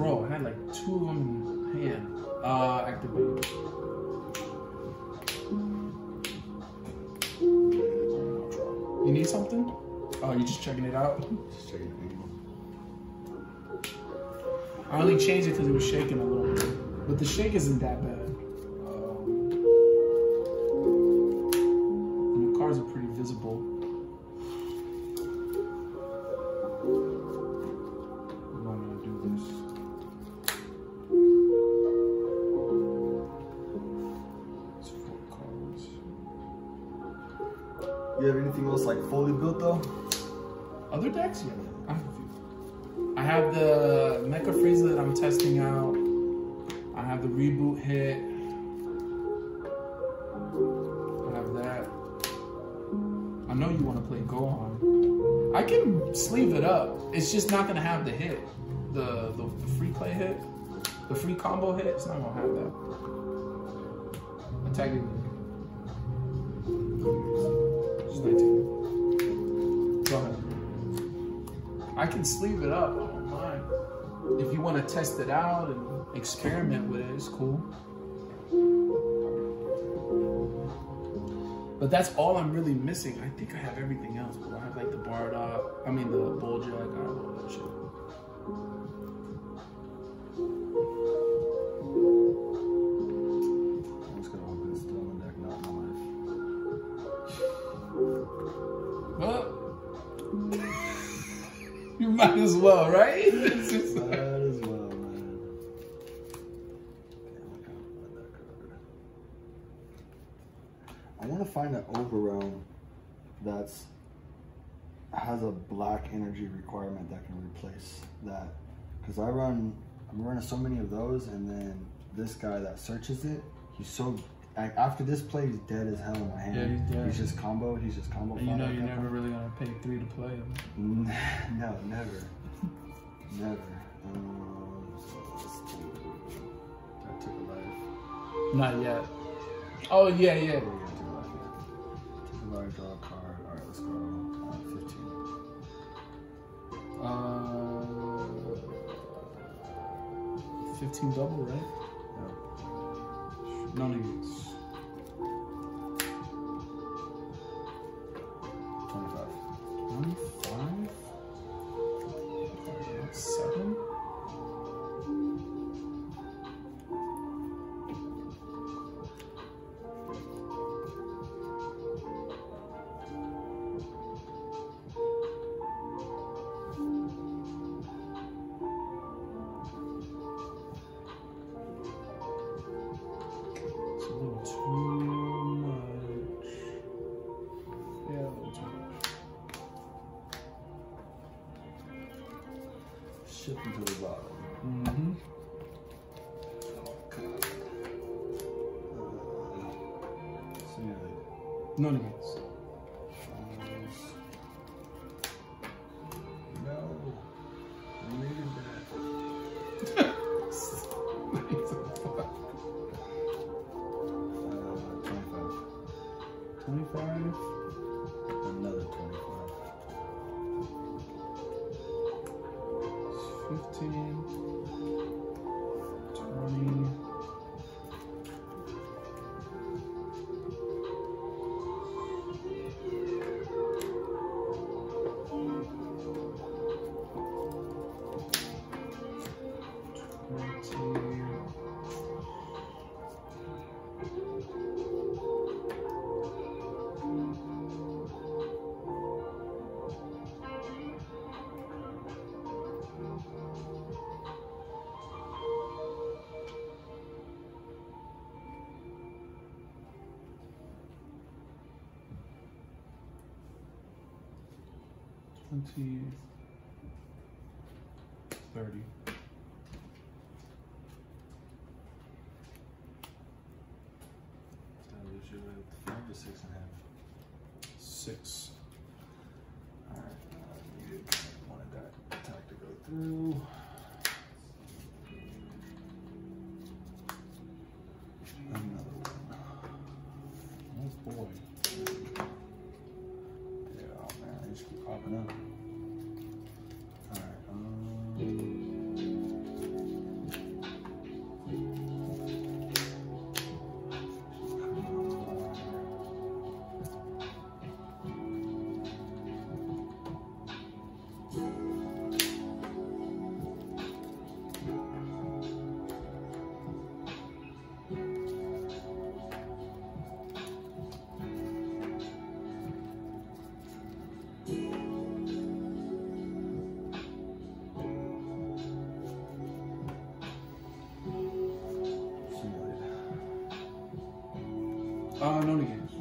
Bro, I had like two of them in hand. Uh, activate. You need something? Oh, you just checking it out? Just checking it I only changed it because it was shaking a little bit. But the shake isn't that bad. Other decks? Yeah. I have a few. I have the Mecha Frieza that I'm testing out. I have the reboot hit. I have that. I know you want to play Gohan. I can sleeve it up. It's just not gonna have the hit. The the, the free play hit. The free combo hit. It's not gonna have that. Attack I can sleeve it up. I don't mind. If you want to test it out and experiment with it, it's cool. But that's all I'm really missing. I think I have everything else. But I have like the Bardock, I mean the Bulljack, I have all that shit. Well, right? Might as well, man. I can't find that card. I want to find an overrealm that's has a black energy requirement that can replace that. Because I run, I'm running so many of those, and then this guy that searches it, he's so. like, After this play, he's dead as hell in my hand. Yeah, he's dead. He's just combo. He's just combo. and you know you're type never really gonna pay three to play him. no, never. Never. Um, so let's do. I took a life. Not yet. Oh yeah, yeah. Oh, yeah, I took a life. Yeah. Took a life, draw a card. Alright, let's go. Uh, 15. Uh, 15 double, right? Yeah. No needs. Shifting to the bottom. Mm-hmm. Oh, God. Uh. No needs. Twenty. Thirty. That leaves you with five or six and a half. Six. Alright, uh, needed one of that attack to go through. Another one. Oh boy. Yeah, oh man, they just Uh, no negates. Twenty-five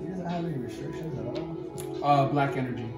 He doesn't have any restrictions at all. Uh, black energy.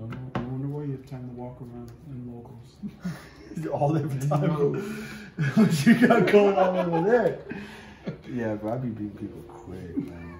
No, no, no wonder why you have time to walk around in locals. All every No. time. what you got going on over there? Yeah, but I be beating people quick, man.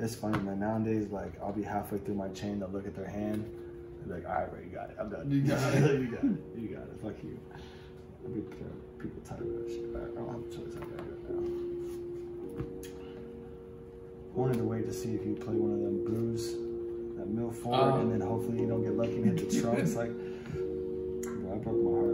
It's funny, man. Nowadays, like, I'll be halfway through my chain, they'll look at their hand, they're like, all right, bro, you got it. I'm done. You got it. you got it. You got it. Fuck you. I be people tired of that shit. I I don't have a choice. I gotta go now. Wanted to wait to see if you play one of them blues, that mill forward, Oh. and um, then hopefully you don't get lucky and hit the trunks. like, bro, I broke my heart.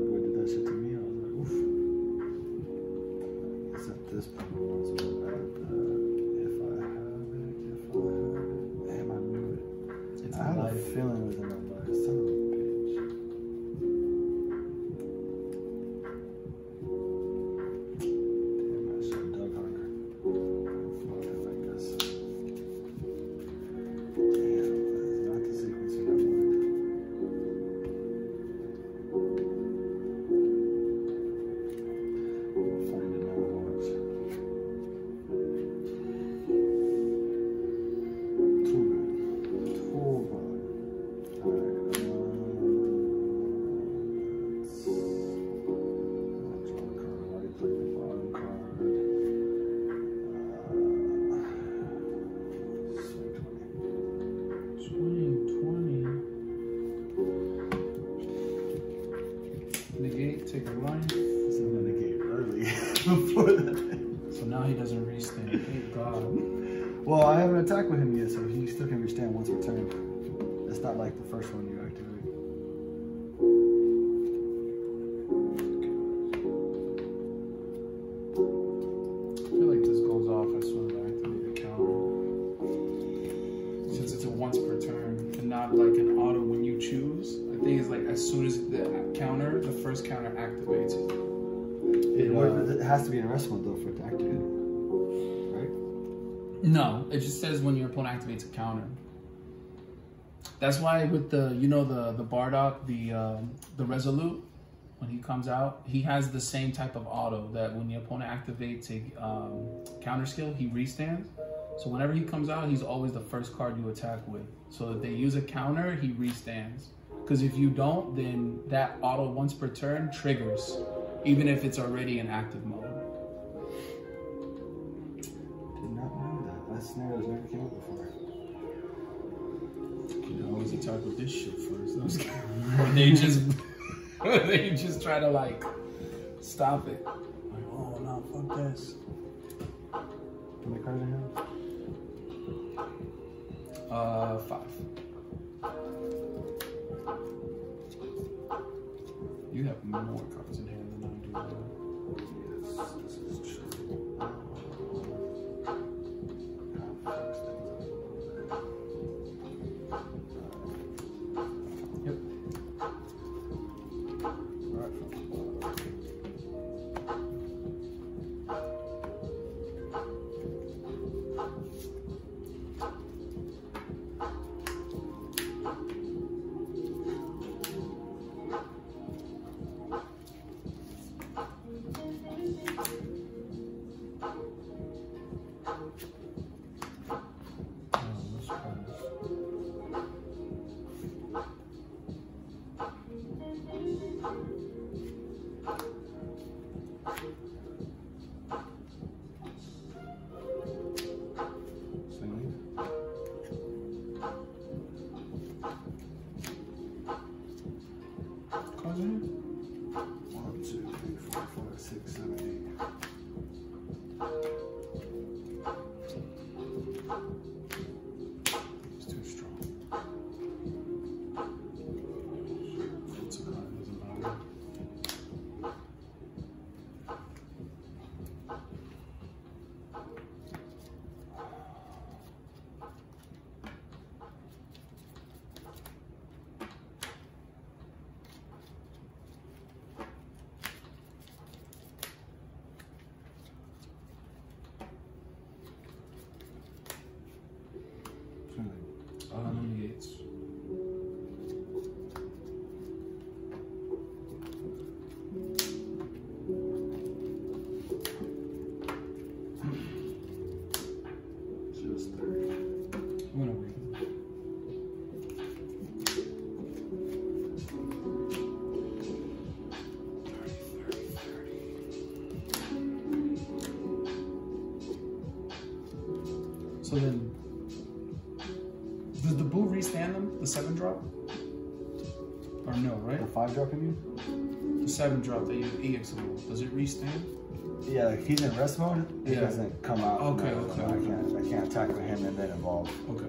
Like an auto when you choose. I think it's like as soon as the counter, the first counter activates. It, uh, it has to be an mode though for it to activate. Right? No, it just says when your opponent activates a counter. That's why with the you know the the Bardock the um, the Resolute when he comes out he has the same type of auto that when the opponent activates a um, counter skill he restands. So whenever he comes out he's always the first card you attack with. So if they use a counter he restands. Because if you don't then that auto once per turn triggers even if it's already in active mode. Did not know that. That scenario's never came up before. You know, always attack with this shit first. Or they just they just try to like stop it. Like, oh no, fuck this. How many cards in hand? Uh, five. Right? The 5 drop, you? The seven drop that you EX level. Does it restand? Yeah, like he's in rest mode. It Yeah. doesn't come out. Okay, no, okay, I can't. I can't attack with him and then evolve. Okay.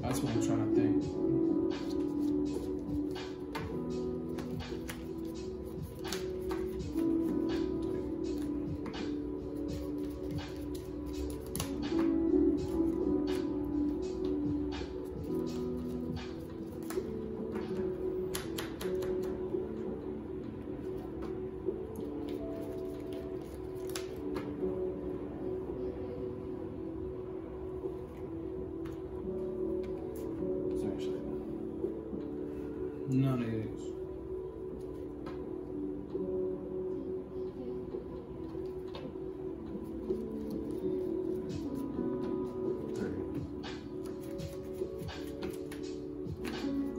That's what I'm trying to think.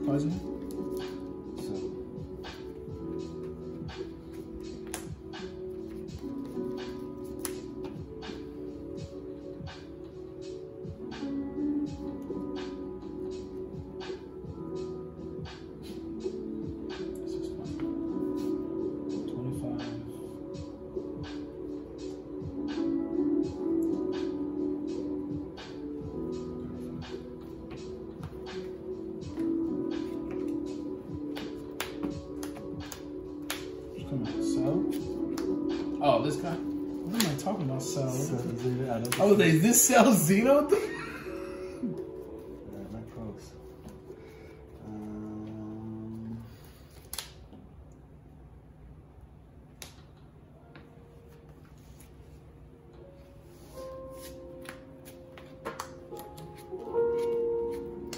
Poison? What am I talking about, Cell? Oh, they this Cell Xeno thing? My pros. Um,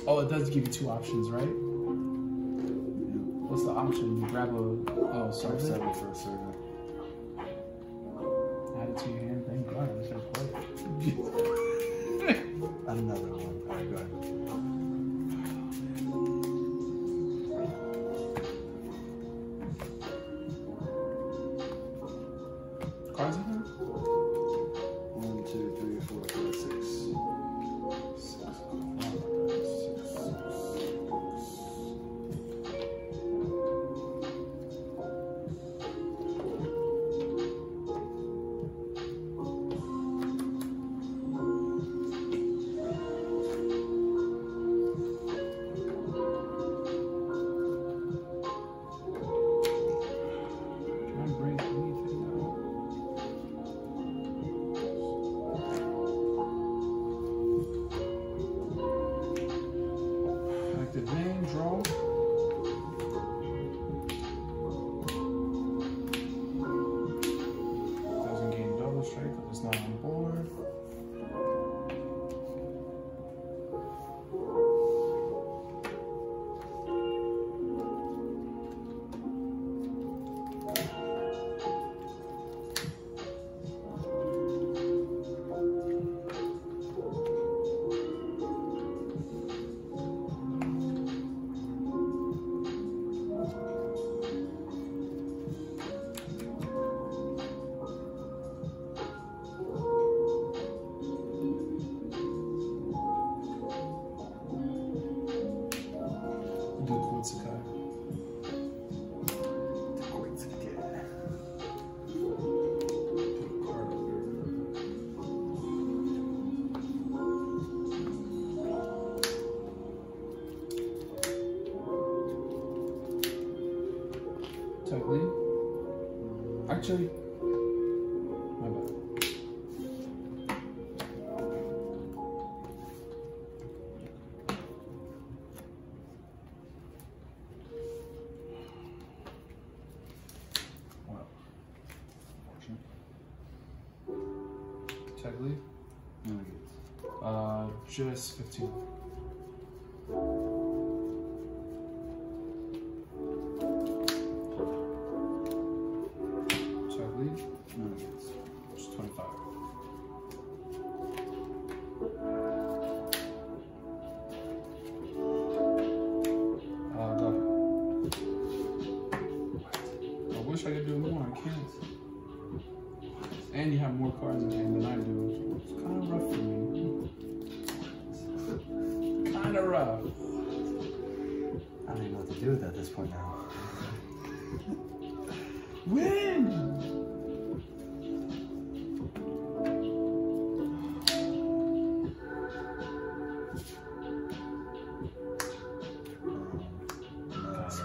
Oh, it does give you two options, right? yeah. What's the option? You grab a oh, sorry. for a server. actually. My bad. Well, fortunate. Tech? No, I. Uh, just 15.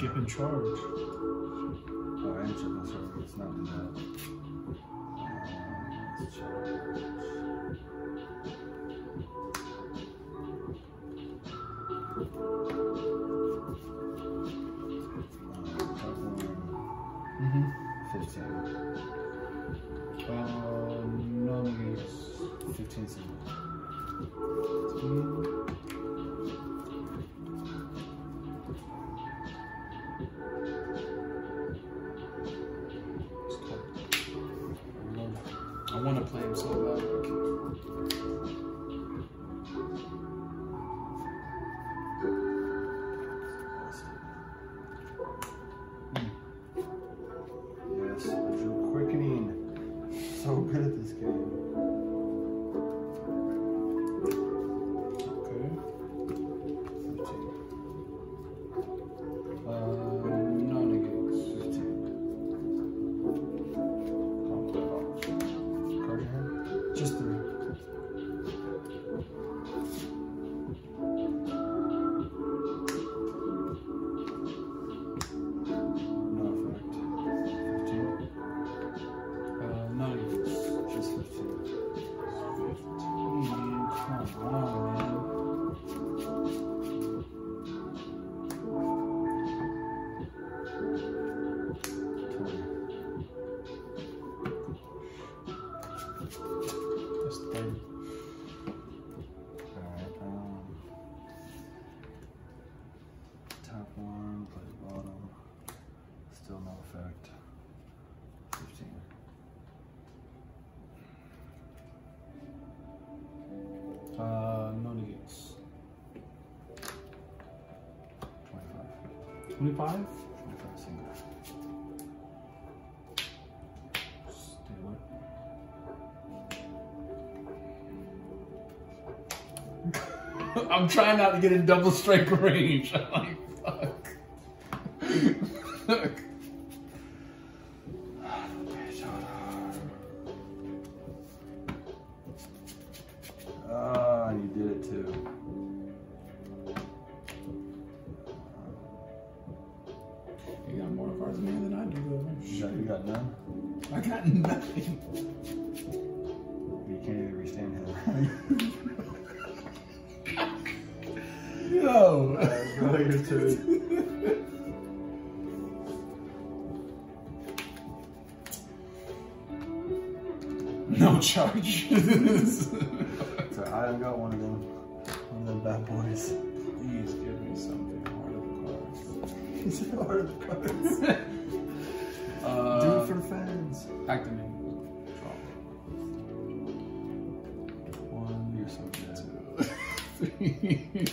skip in charge. Oh, I answered myself. It's not that. I want to play him so bad. 25. 25 single. I'm trying not to get in double strike range. no, you're. No charges. so I have got one of them. One of them bad boys. Please give me something hard of cards. Is hard of cards? uh, Do it for the fans. Activate. Draw. One, you're so good. Three.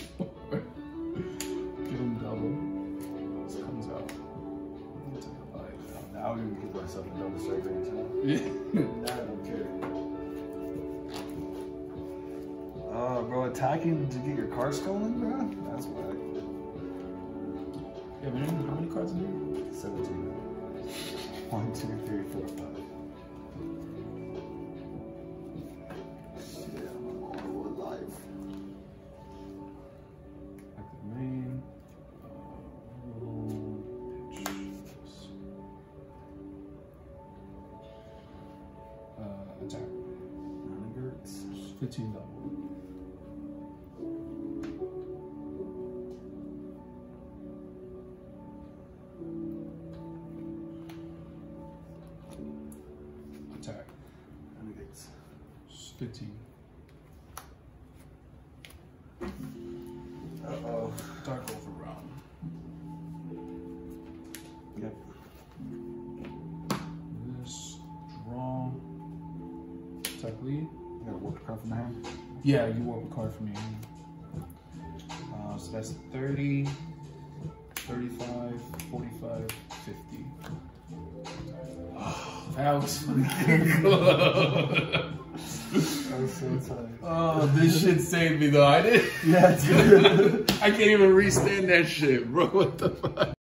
attacking to get your car stolen, bro? That's whack. Yeah, man, how many cards in here? 17. 1, 2, 3, 4, 5. attack. And it gets 15. Uh-oh. Dark overrun. Yep. This draw. Attack lead. You gotta warp a card from my hand? Yeah, you work a card from me. Uh, so that's 30. Fucking good. I was so tired. Oh, this shit saved me though. I didn't. Yeah, dude. I can't even restand that shit, bro. What the fuck?